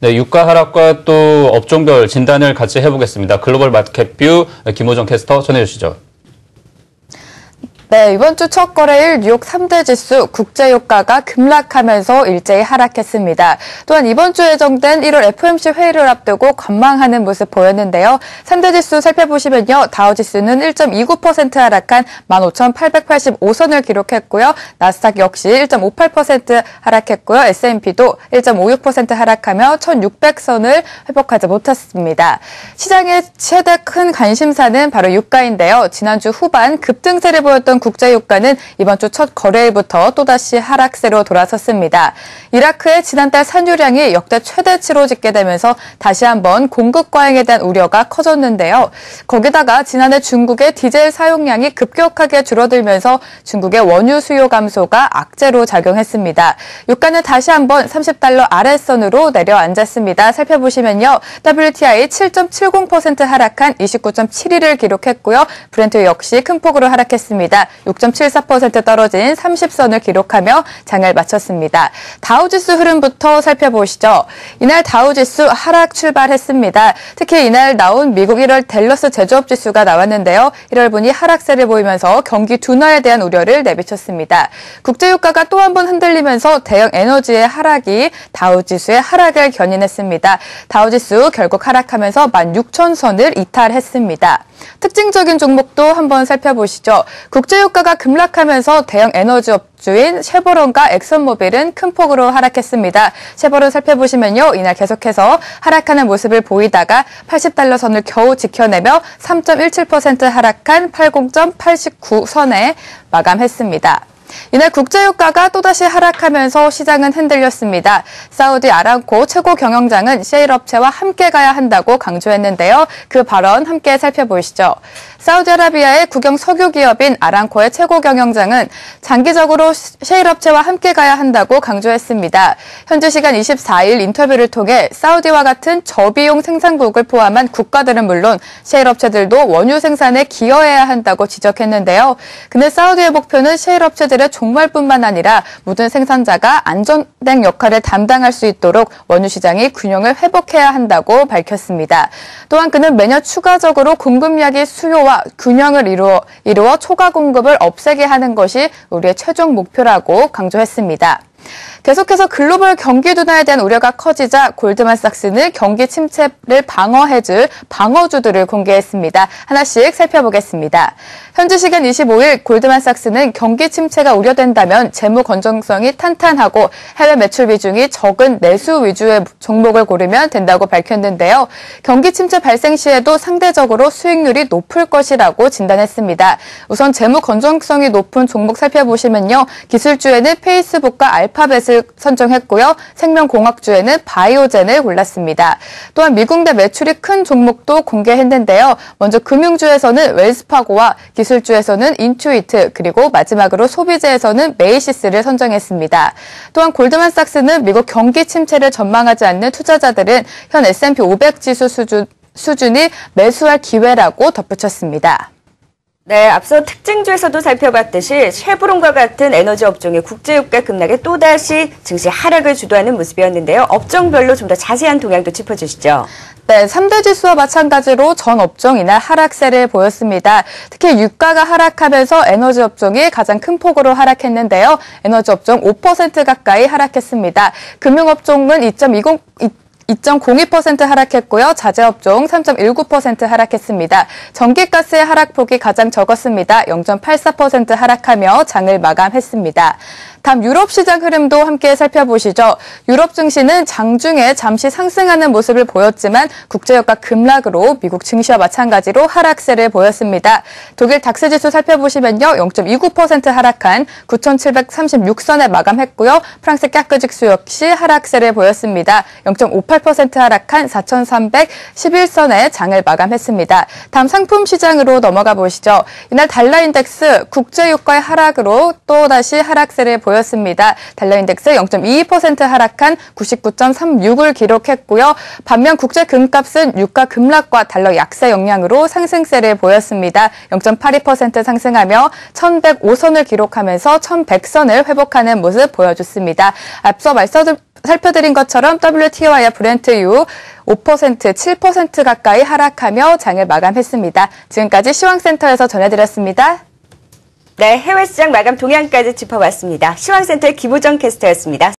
네, 유가 하락과 또 업종별 진단을 같이 해보겠습니다. 글로벌 마켓뷰 김호정 캐스터 전해주시죠. 네, 이번 주 첫 거래일 뉴욕 3대 지수 국제유가가 급락하면서 일제히 하락했습니다. 또한 이번 주에 예정된 1월 FOMC 회의를 앞두고 관망하는 모습 보였는데요. 3대 지수 살펴보시면요. 다우지수는 1.29% 하락한 15,885선을 기록했고요. 나스닥 역시 1.58% 하락했고요. S&P도 1.56% 하락하며 1,600선을 회복하지 못했습니다. 시장의 최대 큰 관심사는 바로 유가인데요. 지난주 후반 급등세를 보였던 국제유가는 이번 주 첫 거래일부터 또다시 하락세로 돌아섰습니다. 이라크의 지난달 산유량이 역대 최대치로 집계되면서 다시 한번 공급 과잉에 대한 우려가 커졌는데요. 거기다가 지난해 중국의 디젤 사용량이 급격하게 줄어들면서 중국의 원유 수요 감소가 악재로 작용했습니다. 유가는 다시 한번 30달러 아래선으로 내려앉았습니다. 살펴보시면요. WTI 7.70% 하락한 29.71을 기록했고요. 브렌트 역시 큰 폭으로 하락했습니다. 6.74% 떨어진 30선을 기록하며 장을 마쳤습니다. 다우지수 흐름부터 살펴보시죠. 이날 다우지수 하락 출발했습니다. 특히 이날 나온 미국 1월 델러스 제조업 지수가 나왔는데요. 1월 분이 하락세를 보이면서 경기 둔화에 대한 우려를 내비쳤습니다. 국제유가가 또 한 번 흔들리면서 대형 에너지의 하락이 다우지수의 하락을 견인했습니다. 다우지수 결국 하락하면서 16,000선을 이탈했습니다. 특징적인 종목도 한번 살펴보시죠. 국제유가가 급락하면서 대형 에너지 업주인 쉐보론과 엑선모빌은 큰 폭으로 하락했습니다. 쉐보론 살펴보시면요. 이날 계속해서 하락하는 모습을 보이다가 80달러 선을 겨우 지켜내며 3.17% 하락한 80.89 선에 마감했습니다. 이날 국제유가가 또다시 하락하면서 시장은 흔들렸습니다. 사우디 아람코 최고 경영장은 셰일 업체와 함께 가야 한다고 강조했는데요. 그 발언 함께 살펴보시죠. 사우디아라비아의 국영 석유 기업인 아람코의 최고 경영장은 장기적으로 셰일 업체와 함께 가야 한다고 강조했습니다. 현지 시간 24일 인터뷰를 통해 사우디와 같은 저비용 생산국을 포함한 국가들은 물론 셰일 업체들도 원유 생산에 기여해야 한다고 지적했는데요. 근데 사우디의 목표는 셰일 업체들 의 종말뿐만 아니라 모든 생산자가 안전된 역할을 담당할 수 있도록 원유 시장이 균형을 회복해야 한다고 밝혔습니다. 또한 그는 매년 추가적으로 공급량의 수요와 균형을 이루어, 이루어 초과 공급을 없애게 하는 것이 우리의 최종 목표라고 강조했습니다. 계속해서 글로벌 경기 둔화에 대한 우려가 커지자 골드만삭스는 경기 침체를 방어해줄 방어주들을 공개했습니다. 하나씩 살펴보겠습니다. 현지 시간 25일 골드만삭스는 경기 침체가 우려된다면 재무 건전성이 탄탄하고 해외 매출 비중이 적은 내수 위주의 종목을 고르면 된다고 밝혔는데요. 경기 침체 발생 시에도 상대적으로 수익률이 높을 것이라고 진단했습니다. 우선 재무 건전성이 높은 종목 살펴보시면요. 기술주에는 페이스북과 알파벳을 선정했고요. 생명공학주에는 바이오젠을 골랐습니다. 또한 미국내 매출이 큰 종목도 공개했는데요. 먼저 금융주에서는 웰스파고와 기술주에서는 인투이트 그리고 마지막으로 소비재에서는 메이시스를 선정했습니다. 또한 골드만삭스는 미국 경기 침체를 전망하지 않는 투자자들은 현 S&P 500 지수 수준 수준이 매수할 기회라고 덧붙였습니다. 네, 앞서 특징주에서도 살펴봤듯이 쉐브론과 같은 에너지 업종의 국제유가 급락에 또다시 증시 하락을 주도하는 모습이었는데요. 업종별로 좀 더 자세한 동향도 짚어주시죠. 네, 3대 지수와 마찬가지로 전 업종 이날 하락세를 보였습니다. 특히 유가가 하락하면서 에너지 업종이 가장 큰 폭으로 하락했는데요. 에너지 업종 5% 가까이 하락했습니다. 금융 업종은 2.20 2.02% 하락했고요. 자재업종 3.19% 하락했습니다. 전기가스의 하락폭이 가장 적었습니다. 0.84% 하락하며 장을 마감했습니다. 다음 유럽 시장 흐름도 함께 살펴보시죠. 유럽 증시는 장중에 잠시 상승하는 모습을 보였지만 국제유가 급락으로 미국 증시와 마찬가지로 하락세를 보였습니다. 독일 닥스 지수 살펴보시면요. 0.29% 하락한 9,736선에 마감했고요. 프랑스 까크 지수 역시 하락세를 보였습니다. 0.58% 하락한 4,311선에 장을 마감했습니다. 다음 상품 시장으로 넘어가 보시죠. 이날 달러 인덱스 국제유가의 하락으로 또다시 하락세를 보였습니다. 보였습니다. 달러 인덱스 0.22% 하락한 99.36을 기록했고요. 반면 국제 금값은 유가 급락과 달러 약세 영향으로 상승세를 보였습니다. 0.82% 상승하며 1,105선을 기록하면서 1,100선을 회복하는 모습 보여줬습니다. 앞서 말씀 살펴드린 것처럼 WTI와 브렌트유 5%, 7% 가까이 하락하며 장을 마감했습니다. 지금까지 시황센터에서 전해드렸습니다. 네, 해외 시장 마감 동향까지 짚어봤습니다. 시황센터의 김우정 캐스터였습니다.